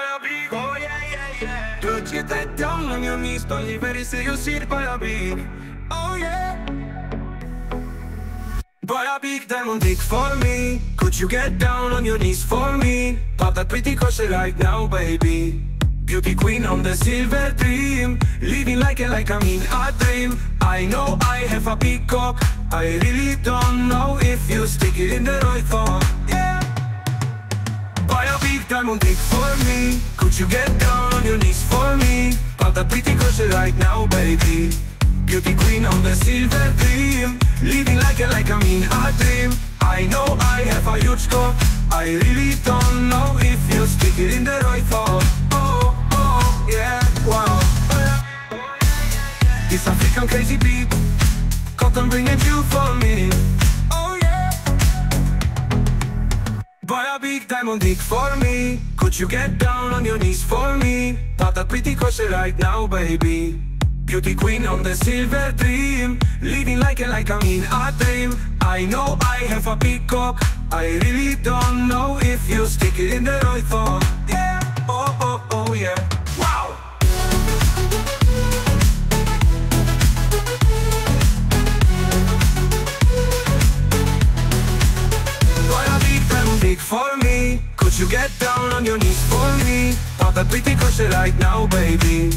I be, oh yeah, yeah, yeah. Get down on your knees, don't leave it, say you see it, boy, Oh yeah. Boy, I big diamond dick for me. Could you get down on your knees for me? Pop that pretty cushion right now, baby. Beauty queen on the silver dream Living like a, like I mean a dream. I know I have a big cock I really don't know if you diamond dick for me. Could you get down? On your knees for me. Pop that pretty cushion right now, baby. Beauty queen on the silver dream Living like a, like I mean a dream. I know I have a huge cock I really don't know if you stick it in the right thought. Oh, oh, yeah, wow. This African crazy beat Cotton bringing you for me Buy a big diamond dick for me. Could you get down on your knees for me? Pop that pretty cushion right now, baby. Beauty queen on the silver dream. Living like a, like I mean a dream. I know I have a big cock I really don't know if you stick it in the right thought big for me. Could you get down on your knees for me? Pop that pretty cushion right now, baby.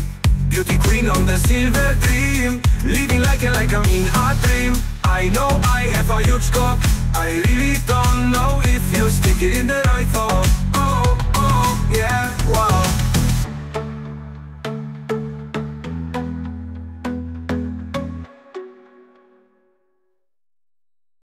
Beauty queen on the silver dream. Living like a, like I mean a dream. I know I have a huge cock I really